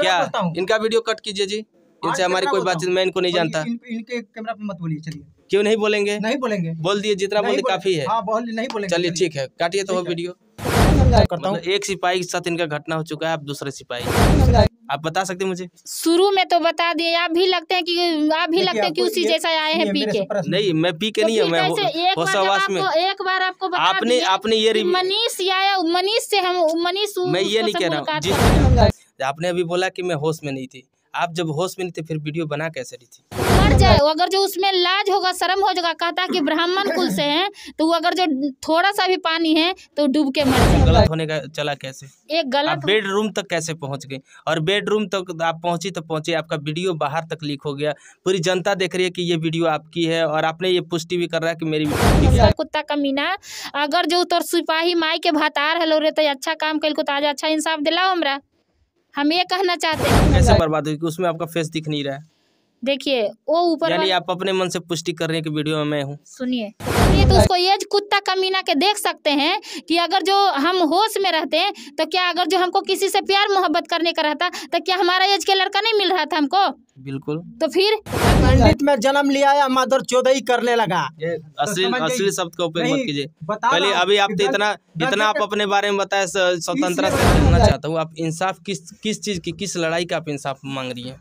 क्या? इनका video cut कीजिए जी। इनसे हमारी कोई बातचीत मैं इनको नहीं जानता। इन, इनके कैमरा पे मत बोलिए चलिए। क्यों नहीं बोलेंगे? नहीं बोलेंगे। बोल दिए जितना बोले काफ़ी है। हाँ नहीं बोलेंगे चलिए ठीक है काटिए तो वो वीडियो। करता हूँ। मतलब एक सिपाही के साथ इनका घटना हो चुका है आप दूसरे सिपाही। आप बता सकते हैं मुझे? शुरू में तो बता दिए आप भी लगते हैं कि आप भी लगते हैं कि उसी जैसा आए हैं पी के। नहीं मैं पी के तो नहीं हूँ मैं एक होशावास में एक बार आपको बता आपने आपने ये मनीष आया मनीष से हम मनीष मैं ये नहीं कह रहा हूँ। आपने अभी बोला कि मैं होश में नहीं थी। आप जब होश में नहीं थे फिर वीडियो बना कैसे रही थी? मर जाए अगर जो उसमें लाज होगा शर्म हो जाएगा कहता कि ब्राह्मण कुल से हैं तो वो अगर जो थोड़ा सा भी पानी है तो डूब के मर जाए। गलत होने का चला कैसे? एक गलत बेडरूम तक कैसे पहुँच गए? और बेडरूम तक आप पहुँची तो पहुँचे आपका वीडियो बाहर तक लीक हो गया। पूरी जनता देख रही है कि ये वीडियो आपकी है और आपने ये पुष्टि भी कर रहा है कि मेरी कुत्ता कमीना अगर जो तोर सिपाही माई के भातार हलो रे तो अच्छा काम कल को तो आज अच्छा इंसाफ दिलाओ हमरा। हम ये कहना चाहते हैं। कैसे बर्बाद हुई कि उसमें आपका फेस दिख नहीं रहा है। देखिए वो ऊपर यानी आप अपने मन से पुष्टि कर रहे हैं कि वीडियो में मैं हूँ। सुनिए। सुनिए तो उसको ये कुत्ता कमीना के देख सकते हैं कि अगर जो हम होश में रहते हैं तो क्या अगर जो हमको किसी से प्यार मोहब्बत करने का रहता तो क्या हमारा एज के लड़का नहीं मिल रहा था हमको? बिल्कुल। तो फिर पंडित में जन्म लिया या मदर चौदही करने लगा? असली असली शब्द का उपयोग मत कीजिए। पहले अभी आप तो इतना इतना आप अपने बारे में बताए स्वतंत्रता से जानना चाहता हूँ। आप इंसाफ किस किस चीज़ की किस लड़ाई का आप इंसाफ मांग रही है?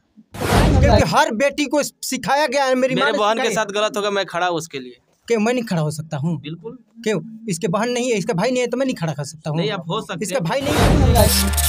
क्योंकि हर बेटी को सिखाया गया है मेरी मेरे बहन के साथ गलत होगा मैं खड़ा हूँ उसके लिए। क्यों मैं नहीं खड़ा हो सकता हूँ। बिल्कुल। क्यों? इसके बहन नहीं है इसका भाई नहीं है तो मैं नहीं खड़ा कर सकता हूँ। नहीं आप हो सकते इसका भाई नहीं है।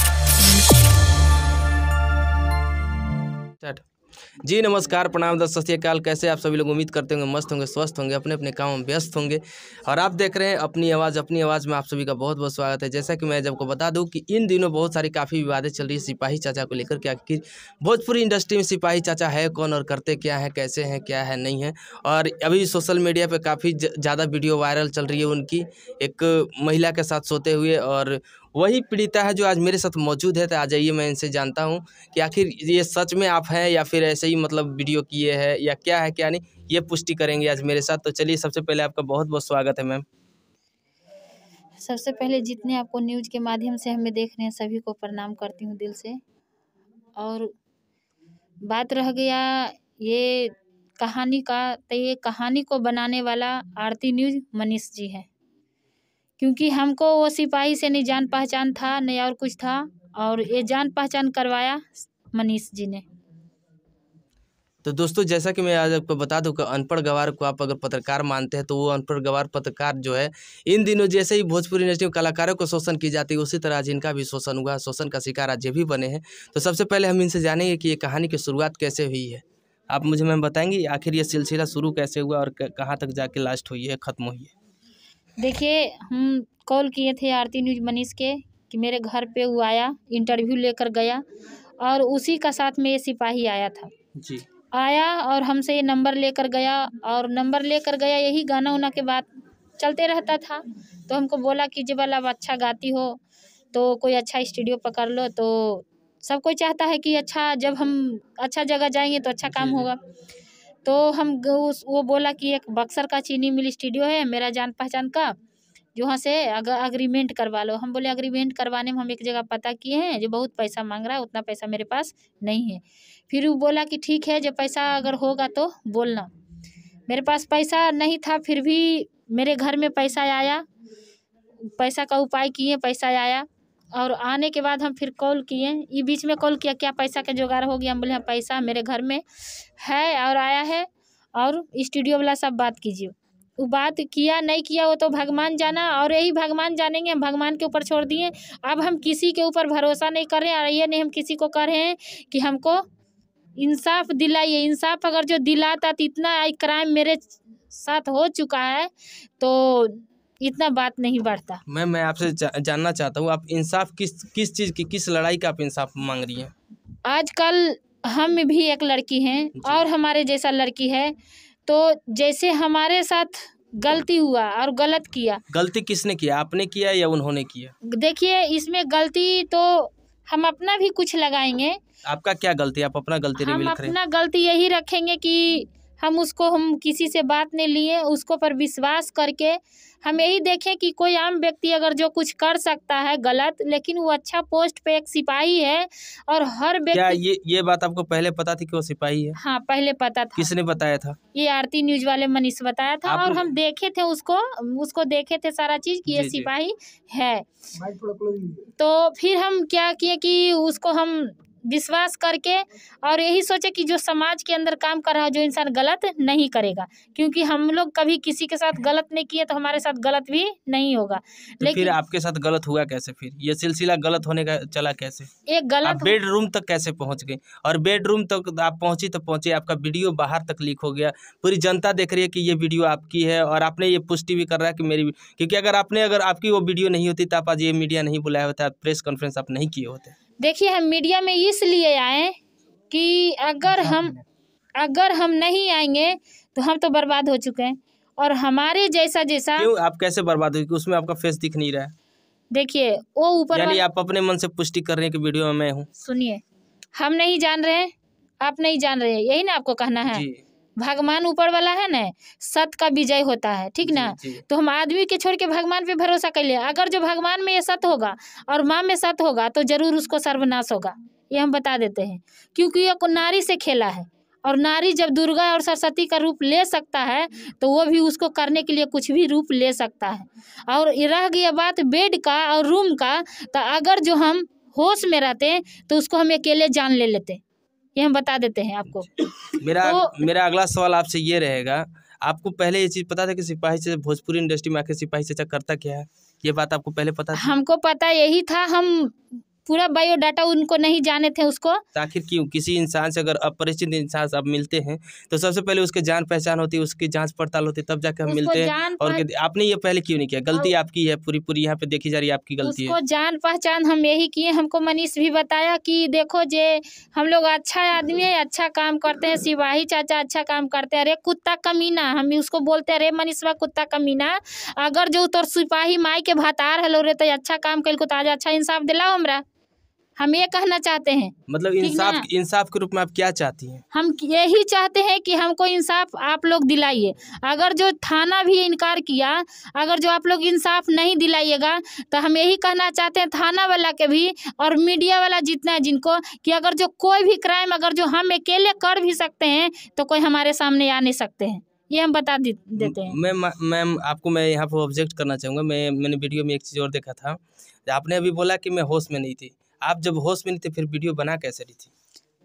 जी नमस्कार, प्रणाम दस सत्यकाल कैसे आप सभी लोग? उम्मीद करते होंगे मस्त होंगे, स्वस्थ होंगे, अपने अपने काम में व्यस्त होंगे। और आप देख रहे हैं अपनी आवाज़ अपनी आवाज़ में आप सभी का बहुत बहुत स्वागत है। जैसा कि मैं जब को बता दूँ कि इन दिनों बहुत सारी काफ़ी विवादें चल रही है सिपाही चाचा को लेकर के आखिर। भोजपुरी इंडस्ट्री में सिपाही चाचा है कौन और करते क्या है, कैसे हैं, क्या है, नहीं है? और अभी सोशल मीडिया पर काफ़ी ज़्यादा वीडियो वायरल चल रही है उनकी। एक महिला के साथ सोते हुए और वही पीड़िता है जो आज मेरे साथ मौजूद है तो आ जाइए मैं इनसे जानता हूँ कि आखिर ये सच में आप हैं या फिर ऐसे ही मतलब वीडियो किए हैं या क्या है, क्या नहीं, ये पुष्टि करेंगे आज मेरे साथ। तो चलिए, सबसे पहले आपका बहुत बहुत स्वागत है मैम। सबसे पहले जितने आपको न्यूज़ के माध्यम से हमें देख रहे हैं, सभी को प्रणाम करती हूँ दिल से। और बात रह गया ये कहानी का तो ये कहानी को बनाने वाला आरती न्यूज़ मनीष जी है। क्योंकि हमको वो सिपाही से नहीं जान पहचान था, नहीं और कुछ था। और ये जान पहचान करवाया मनीष जी ने। तो दोस्तों, जैसा कि मैं आज आपको बता दूँ कि अनपढ़ गवार को आप अगर पत्रकार मानते हैं तो वो अनपढ़ गवार पत्रकार जो है, इन दिनों जैसे ही भोजपुरी में कलाकारों को शोषण की जाती है, उसी तरह आज इनका भी शोषण हुआ। शोषण का शिकार आज भी बने हैं। तो सबसे पहले हम इनसे जानेंगे कि ये कहानी की शुरुआत कैसे हुई है। आप मुझे, मैम, बताएँगे आखिर ये सिलसिला शुरू कैसे हुआ और कहाँ तक जाके लास्ट हुई है, ख़त्म हुई है? देखिए हम कॉल किए थे आरती न्यूज़ मनीष के कि मेरे घर पे वो आया इंटरव्यू लेकर गया और उसी का साथ में ये सिपाही आया था। जी। आया और हमसे ये नंबर लेकर गया और नंबर लेकर गया यही गाना उना के बाद चलते रहता था। तो हमको बोला कि जबल अब अच्छा गाती हो तो कोई अच्छा स्टूडियो पकड़ लो तो सब कोई चाहता है कि अच्छा जब हम अच्छा जगह जाएँगे तो अच्छा काम। होगा। तो हम उस वो बोला कि एक बक्सर का चीनी मिल स्टूडियो है, मेरा जान पहचान का जो वहाँ से अगर अग्रीमेंट करवा लो। हम बोले अग्रीमेंट करवाने में हम एक जगह पता किए हैं, जो बहुत पैसा मांग रहा है, उतना पैसा मेरे पास नहीं है। फिर वो बोला कि, ठीक है जो पैसा अगर होगा तो बोलना। मेरे पास पैसा नहीं था, फिर भी मेरे घर में पैसा आया। पैसा का उपाय किए, पैसा आया। और आने के बाद हम फिर कॉल किए। ये बीच में कॉल किया, क्या पैसा का जुगाड़ हो गया? हम बोले हाँ पैसा मेरे घर में है और आया है और स्टूडियो वाला सब बात कीजिए। वो बात किया, नहीं किया, वो तो भगवान जाना और यही भगवान जानेंगे हम भगवान के ऊपर छोड़ दिए। अब हम किसी के ऊपर भरोसा नहीं कर रहे हैं। और ये नहीं, हम किसी को कह रहे हैं कि हमको इंसाफ दिलाइए। इंसाफ अगर जो दिलाता तो इतना क्राइम मेरे साथ हो चुका है तो इतना बात नहीं बढ़ता। मैम मैं आपसे जा, जानना चाहता हूँ आप इंसाफ किस किस चीज़ की किस लड़ाई का आप इंसाफ मांग रही हैं? आजकल हम भी एक लड़की हैं और हमारे जैसा लड़की है तो जैसे हमारे साथ गलती हुआ और गलत किया। गलती किसने किया? आपने किया या उन्होंने किया? देखिए इसमें गलती तो हम अपना भी कुछ लगाएँगे। आपका क्या गलती? आप अपना गलती हम अपना गलती यही रखेंगे कि हम उसको हम किसी से बात नहीं लिए उसको पर विश्वास करके हम यही देखें कि कोई आम व्यक्ति अगर जो कुछ कर सकता है गलत लेकिन वो अच्छा पोस्ट पे एक सिपाही है और हर व्यक्ति क्या ये ये बात आपको पहले पता थी कि वो सिपाही है? हाँ पहले पता था। किसने बताया था? ये आरती न्यूज़ वाले मनीष बताया था और हम देखे थे उसको उसको देखे थे सारा चीज़ की ये। सिपाही है। तो फिर हम क्या किए कि उसको हम विश्वास करके और यही सोचे कि जो समाज के अंदर काम कर रहा है जो इंसान गलत नहीं करेगा क्योंकि हम लोग कभी किसी के साथ गलत नहीं किए तो हमारे साथ गलत भी नहीं होगा। तो लेकिन फिर आपके साथ गलत हुआ कैसे फिर? ये सिलसिला गलत होने का चला कैसे? एक गलत बेडरूम तक कैसे पहुँच गए? और बेडरूम तक आप पहुँची तो पहुँचे आपका वीडियो बाहर तक लीक हो गया। पूरी जनता देख रही है कि ये वीडियो आपकी है और आपने ये पुष्टि भी कर रहा है कि मेरी क्योंकि अगर आपने अगर आपकी वो वीडियो नहीं होती तो आप आज ये मीडिया नहीं बुलाया होता प्रेस कॉन्फ्रेंस आप नहीं किए होते। देखिए हम मीडिया में इसलिए आए कि अगर हम अगर हम नहीं आएँगे तो हम तो बर्बाद हो चुके हैं। और हमारे जैसा जैसा क्यों? आप कैसे बर्बाद हुई उसमें आपका फेस दिख नहीं रहा है। देखिए वो ऊपर यानी आप अपने मन से पुष्टि कर रहे हैं कि वीडियो में मैं हूँ। सुनिए हम नहीं जान रहे हैं आप नहीं जान रहे हैं यही ना आपको कहना है। जी। भगवान ऊपर वाला है ना सत का विजय होता है ठीक ना? जी, जी। तो हम आदमी के छोड़ के भगवान पे भरोसा कर लिए अगर जो भगवान में ये सत होगा और माँ में सत होगा तो ज़रूर उसको सर्वनाश होगा। ये हम बता देते हैं। क्योंकि ये नारी से खेला है और नारी जब दुर्गा और सरस्वती का रूप ले सकता है तो वो भी उसको करने के लिए कुछ भी रूप ले सकता है। और रह गया बात बेड का और रूम का तो अगर जो हम होश में रहते हैं तो उसको हम अकेले जान ले लेते ये हम बता देते हैं आपको। मेरा तो- मेरा अगला सवाल आपसे ये रहेगा आपको पहले ये चीज़ पता था कि सिपाही से भोजपुरी इंडस्ट्री में आखिर सिपाही चचा करता क्या है? ये बात आपको पहले पता था? हमको पता यही था हम पूरा बायोडाटा उनको नहीं जाने थे उसको। आखिर क्यों? किसी इंसान से अगर अपरिचित इंसान से आप मिलते हैं तो सबसे पहले उसके जान पहचान होती है उसकी जाँच पड़ताल होती है तब जाके हम मिलते हैं। और आपने ये पहले क्यों नहीं किया? गलती आपकी है पूरी पूरी यहाँ पे देखी जा रही है आपकी गलती उसको है जान पहचान हम यही किए हमको मनीष भी बताया कि देखो जे हम लोग अच्छा आदमी है अच्छा काम करते हैं सिपाही चाचा अच्छा काम करते हैं। अरे कुत्ता कमीना हम उसको बोलते हैं अरे मनीषवा कुत्ता कमीना अगर जो तोर सिपाही माई के भातार हलो रे तो अच्छा काम कल को तो आज अच्छा इंसाफ दिलाओ हमरा। हम ये कहना चाहते हैं मतलब इंसाफ इंसाफ के रूप में आप क्या चाहती हैं? हम यही चाहते हैं कि हमको इंसाफ आप लोग दिलाइए। अगर जो थाना भी इनकार किया अगर जो आप लोग इंसाफ नहीं दिलाइएगा तो हम यही कहना चाहते हैं थाना वाला के भी और मीडिया वाला जितना है जिनको कि अगर जो कोई भी क्राइम अगर जो हम अकेले कर भी सकते हैं तो कोई हमारे सामने आ नहीं सकते हैं। ये हम बता दे, देते हैं। मैं मैम आपको मैं यहाँ पर ऑब्जेक्ट करना चाहूँगा। मैं मैंने वीडियो में एक चीज़ और देखा था। आपने अभी बोला कि मैं होश में नहीं थी। आप जब होश में नहीं थे फिर वीडियो बना कैसे रही थी?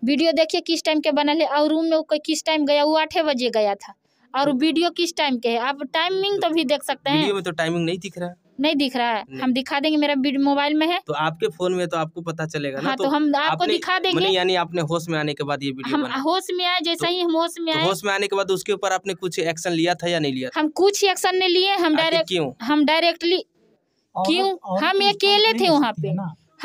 वीडियो देखिए किस टाइम के बनल है और रूम में वो किस टाइम गया वो आठे बजे गया था। और वीडियो किस टाइम के है? आप टाइमिंग तो भी देख सकते हैं। वीडियो में तो टाइमिंग नहीं दिख रहा। है नहीं दिख रहा है। हम दिखा देंगे मेरा मोबाइल में है। तो आपके फ़ोन में तो आपको पता चलेगा ना हाँ तो तो हम आपको आपने- दिखा माने देंगे यानी आपने होश में आने के बाद ये वीडियो हम होश में आए जैसे तो- ही हम होश में आए तो आए। होश में आने के बाद उसके ऊपर आपने कुछ एक्शन लिया था या नहीं लिया हम कुछ एक्शन नहीं लिए हम डायरेक्ट क्यों? हम डायरेक्टली क्यों? हम अकेले थे वहाँ पे।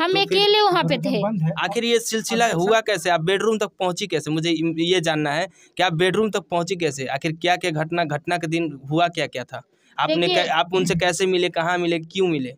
हम तो अकेले वहाँ पे थे। आखिर ये सिलसिला हुआ कैसे? आप बेडरूम तक पहुँची कैसे? मुझे ये जानना है कि आप बेडरूम तक पहुँची कैसे? आखिर क्या क्या घटना घटना के दिन हुआ क्या क्या था? आपने आप उनसे कैसे मिले? कहाँ मिले? क्यों मिले?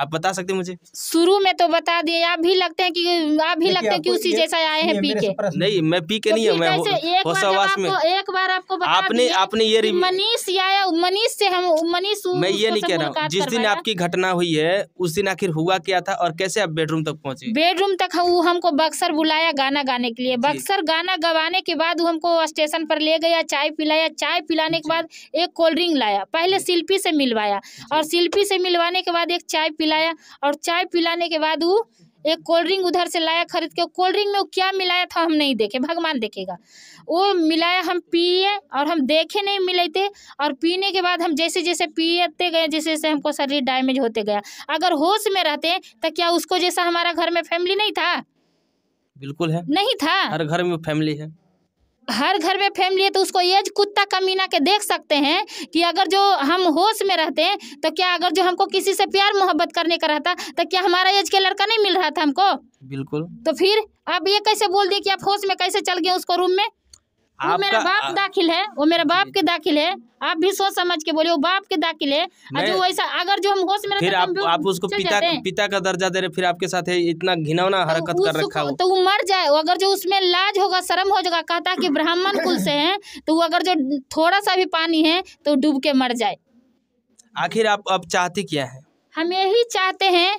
आप बता सकते मुझे? शुरू में तो बता दिए आप भी लगते हैं कि आप भी लगते हैं कि उसी ये- जैसा आए हैं ये पी के नहीं मैं पी के तो नहीं हूँ मैं एक बार होशावास में आपको एक बार आपको बता आपने आपने ये मनीष आया मनीष से हम मनीष मैं ये नहीं कह रहा हूँ जिस दिन आपकी घटना हुई है उस दिन आखिर हुआ क्या था और कैसे आप बेडरूम तक पहुँचे? बेडरूम तक वो हमको बक्सर बुलाया गाना गाने के लिए। बक्सर गाना गवाने के बाद वो हमको स्टेशन पर ले गया चाय पिलाया। चाय पिलाने के बाद एक कोल्ड ड्रिंक लाया पहले शिल्पी से मिलवाया और शिल्पी से मिलवाने के बाद एक चाय पिलाया और चाय पिलाने के बाद वो एक कोल्ड ड्रिंक उधर से लाया खरीद के। कोल्ड ड्रिंक में वो क्या मिलाया था हम नहीं देखे भगवान देखेगा। वो मिलाया हम पिए और हम देखे नहीं मिले थे और पीने के बाद हम जैसे जैसे पीते गए जैसे जैसे हमको शरीर डैमेज होते गया। अगर होश में रहते तो क्या उसको जैसा हमारा घर में फैमिली नहीं था? बिल्कुल है। नहीं था? हर घर में फैमिली है। हर घर में फैमिली है तो उसको एज कुत्ता कमीना के देख सकते हैं कि अगर जो हम होश में रहते हैं तो क्या अगर जो हमको किसी से प्यार मोहब्बत करने का रहता तो क्या हमारा एज के लड़का नहीं मिल रहा था हमको? बिल्कुल। तो फिर आप ये कैसे बोल दिए कि आप होश में कैसे चल गए उसको रूम में? वो मेरा बाप दाखिल है वो मेरा बाप के दाखिल है। आप भी सोच समझ के बोले वो बाप के दाखिल है। जो वैसा अगर जो हम होश में फिर तो आप आप उसको पिता पिता का दर्जा दे रहे फिर आपके साथ है इतना घिनौना हरकत तो कर रखा हो। तो वो मर जाए वो अगर जो उसमें लाज होगा शर्म हो जाएगा कहता कि ब्राह्मण कुल से है तो वो अगर जो थोड़ा सा भी पानी है तो डूब के मर जाए। आखिर आप अब चाहते क्या है? हम यही चाहते हैं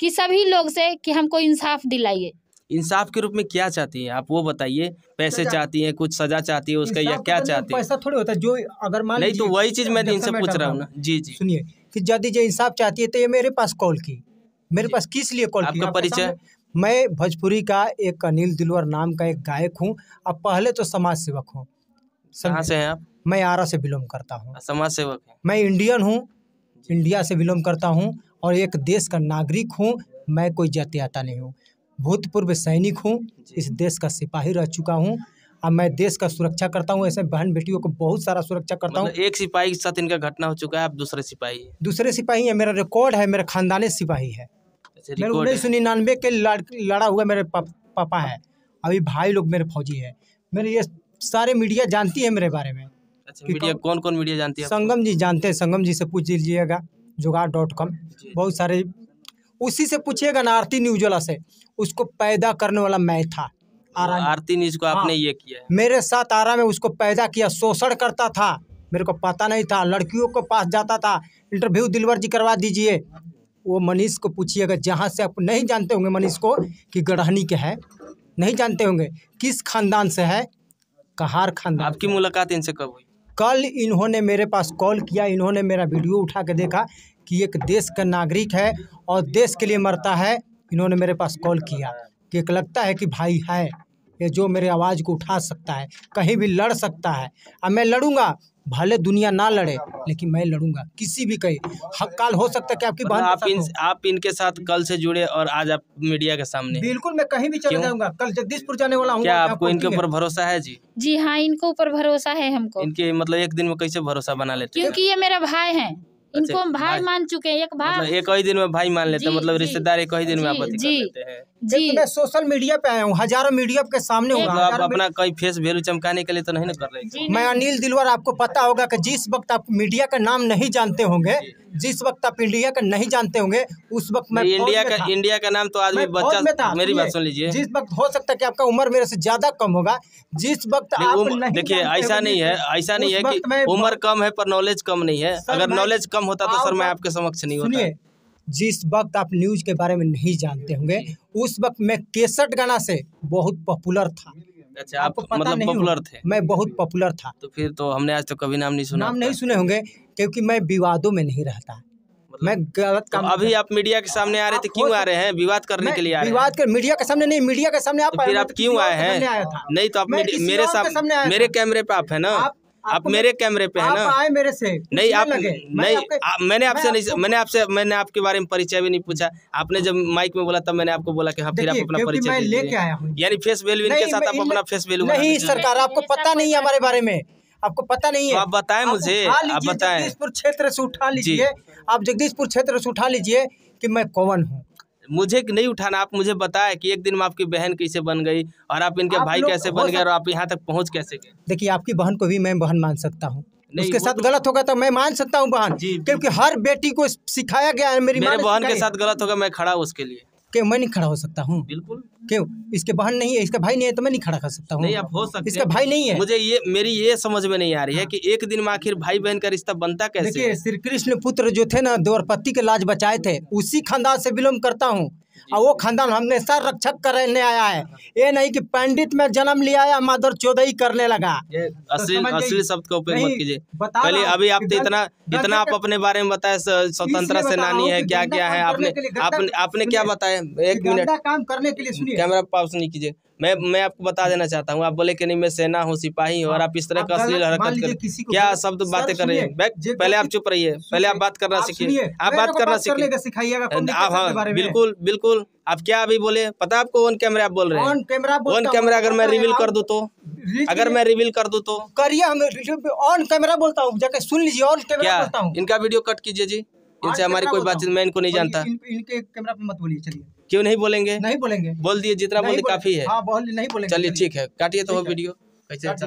कि सभी लोग से कि हमको इंसाफ दिलाइए। इंसाफ के रूप में क्या चाहती हैं? आप वो बताइए। पैसे। चाहती हैं कुछ सजा चाहती है उसका या क्या चाहती है? पैसा थोड़ी होता है जो अगर मान नहीं तो वही चीज़ मैं इनसे पूछ रहा हूँ ना। जी जी। सुनिए कि यदि जो इंसाफ चाहती है तो ये मेरे पास कॉल की। मेरे पास किस लिए कॉल आपका परिचय? मैं भोजपुरी का एक अनिल दिलवर नाम का एक गायक हूँ। अब पहले तो समाज सेवक हूँ। कहाँ से हैं आप? मैं आरा से बिलोंग करता हूँ। समाज सेवक मैं इंडियन हूँ इंडिया से बिलोंग करता हूँ और एक देश का नागरिक हूँ मैं कोई जातियाता नहीं हूँ। भूतपूर्व सैनिक हूँ। इस देश का सिपाही रह चुका हूँ। अब मैं देश का सुरक्षा करता हूँ। ऐसे बहन बेटियों को बहुत सारा सुरक्षा करता हूँ। मतलब एक सिपाही के साथ इनका घटना हो चुका है आप दूसरे सिपाही दूसरे सिपाही है। मेरा रिकॉर्ड है मेरा खानदानी सिपाही है। अच्छा मेरे उन्नीस सौ निन्यानवे के लड़ा हुआ मेरे पा, पापा है। अभी भाई लोग मेरे फौजी है। मेरे ये सारे मीडिया जानती है मेरे बारे में। अच्छा मीडिया कौन कौन मीडिया जानती है संगम जी जानते हैं। संगम जी से पूछ लीजिएगा जुगाड़ डॉट कॉम बहुत सारे उसी से पूछिएगा ना आरती न्यूज़ वाला से उसको पैदा करने वाला मैं था। आरा आरती न्यूज़ को आपने हाँ। ये किया है। मेरे साथ आरा में उसको पैदा किया शोषण करता था। मेरे को पता नहीं था लड़कियों को पास जाता था। इंटरव्यू दिलवर जी करवा दीजिए। वो मनीष को पूछिएगा जहाँ से आप नहीं जानते होंगे मनीष को कि गढ़हनी के है। नहीं जानते होंगे किस खानदान से है? कहार खानदान आपकी मुलाकात इनसे कब हुई? कल इन्होंने मेरे पास कॉल किया, इन्होंने मेरा वीडियो उठा के देखा कि एक देश का नागरिक है और देश के लिए मरता है। इन्होंने मेरे पास कॉल किया कि एक लगता है कि भाई है, ये जो मेरे आवाज़ को उठा सकता है, कहीं भी लड़ सकता है। अब मैं लड़ूँगा भले दुनिया ना लड़े लेकिन मैं लड़ूँगा। किसी भी कहीं। हक काल हो सकता है कि आपकी बात बहन आप इन आप इनके साथ कल से जुड़े और आज आप मीडिया के सामने। बिल्कुल मैं कहीं भी चले? जाऊँगा। कल जगदीशपुर जाने वाला हूँ क्या आपको इनके ऊपर भरोसा है जी? जी हाँ इनके ऊपर भरोसा है हमको। इनके मतलब एक दिन में कैसे भरोसा बना लेते हैं? क्योंकि ये मेरा भाई है। इनको हम भाई भाई। मान चुके हैं एक भाई मतलब एक ही दिन में भाई मान लेते हैं मतलब रिश्तेदार एक ही दिन में आपत्ति कर जी। लेते हैं। जी। मैं सोशल मीडिया पे आया हूँ हज़ारों मीडिया के सामने हूँ मतलब आप अपना कोई फेस वैल्यू चमकाने के लिए तो नहीं ना कर रहे मैं अनिल दिलवर आपको पता होगा कि जिस वक्त आप मीडिया का नाम नहीं जानते होंगे जिस वक्त आप इंडिया का नहीं जानते होंगे उस वक्त मैं इंडिया का इंडिया का नाम तो आज मैं भी फौज में था, बच्चा मेरी बात सुन लीजिए। जिस वक्त हो सकता है कि आपका उम्र मेरे से ज़्यादा कम होगा जिस वक्त आप नहीं देखिए ऐसा नहीं है ऐसा नहीं है कि उम्र कम है पर नॉलेज कम नहीं है। अगर नॉलेज कम होता तो सर मैं आपके समक्ष नहीं होता। जिस वक्त आप न्यूज़ के बारे में नहीं जानते होंगे उस वक्त मैं केसट गाना से बहुत पॉपुलर था। अच्छा आप पता मतलब पॉपुलर थे। मैं बहुत पॉपुलर था। तो फिर तो हमने आज तो कभी नाम नहीं सुना नाम नहीं सुने होंगे क्योंकि मैं विवादों में नहीं रहता। मतलब- मैं गलत काम तो काम अभी आप मीडिया के सामने आ रहे थे क्यों आ रहे हैं? विवाद करने के लिए विवाद कर मीडिया के सामने नहीं मीडिया के सामने आप तो फिर आप तो क्यों आए हैं? नहीं तो आप मेरे- सामने मेरे कैमरे पे आप है ना। आप- आप मेरे कैमरे पे है ना? आए मेरे से नहीं आप नहीं मैंने आपसे नहीं मैंने आपसे मैंने आपके बारे में परिचय भी नहीं पूछा। आपने जब माइक में बोला तब मैंने आपको बोला कि हाँ फिर आप अपना परिचय लेके आया हूँ। यानी फेस वैल्यू इनके साथ आप अपना फेस वैल्यू नहीं सरकार आपको पता नहीं है हमारे बारे में। आपको पता नहीं है। तो आप बताएँ मुझे, आप बताएँ। जगदीशपुर क्षेत्र से उठा लीजिए। आप जगदीशपुर क्षेत्र से उठा लीजिए कि मैं कौन हूँ। मुझे नहीं उठाना? आप मुझे बताएँ कि एक दिन में आपकी बहन कैसे बन गई और आप इनके आप भाई कैसे बन गए और आप यहाँ तक पहुँच कैसे गए? देखिए आपकी बहन को भी मैं बहन मान सकता हूँ। उसके साथ तो- गलत होगा तो मैं मान सकता हूँ बहन क्योंकि हर बेटी को सिखाया गया है मेरी मेरे बहन के साथ गलत होगा मैं खड़ा हूँ उसके लिए। क्यों मैं नहीं खड़ा हो सकता हूँ। बिल्कुल। क्यों? इसके बहन नहीं है इसका भाई नहीं है तो मैं नहीं खड़ा कर सकता हूँ। नहीं आप हो सकते इसका भाई नहीं है। मुझे ये मेरी ये समझ में नहीं आ रही है की एक दिन में आखिर भाई बहन का रिश्ता बनता कैसे? देखिए श्री कृष्ण पुत्र जो थे ना द्रौपति के लाज बचाए थे उसी खानदान से बिलोंग करता हूँ। और वो खानदान हमने सर रक्षक करने आया है। ये नहीं कि पंडित में जन्म लिया या माधुर चौधरी करने लगा। असली अश्लील असली अश्लील शब्द का उपयोग मत कीजिए। पहले अभी आप तो इतना इतना आप अपने बारे में बताए स्वतंत्र सेनानी है क्या क्या है? आपने आपने आपने क्या बताया? एक मिनट। काम करने के लिए कैमरा पास नहीं कीजिए। मैं मैं आपको बता देना चाहता हूँ आप बोले कि नहीं मैं सेना हूँ सिपाही हूँ और आप इस तरह का अश्लील हरकत कर क्या शब्द बातें कर रहे हैं? बैक पहले आप चुप रहिए पहले आप बात करना आप सीखिए आप बात करना सीखिए। सिखाइएगा हाँ में। बिल्कुल बिल्कुल आप क्या अभी बोले पता है आपको ऑन कैमरा आप बोल रहे ऑन हैं कैमरा ऑन कैमरा अगर मैं रिवील कर दूँ तो? अगर मैं रिवील कर दूँ तो? करिए हम ऑन कैमरा बोलता हूँ जाके सुन लीजिए ऑन कैमरा बोलता हूँ। इनका वीडियो कट कीजिए जी। इनसे हमारी कोई बातचीत मैं इनको नहीं जानता। इनके कैमरा पे मत बोलिए चलिए। क्यों नहीं बोलेंगे? नहीं बोलेंगे। बोल दिए जितना बोल काफ़ी है। हाँ बोल नहीं बोलेंगे। चलिए। ठीक है काटिए तो वो वीडियो। कैसे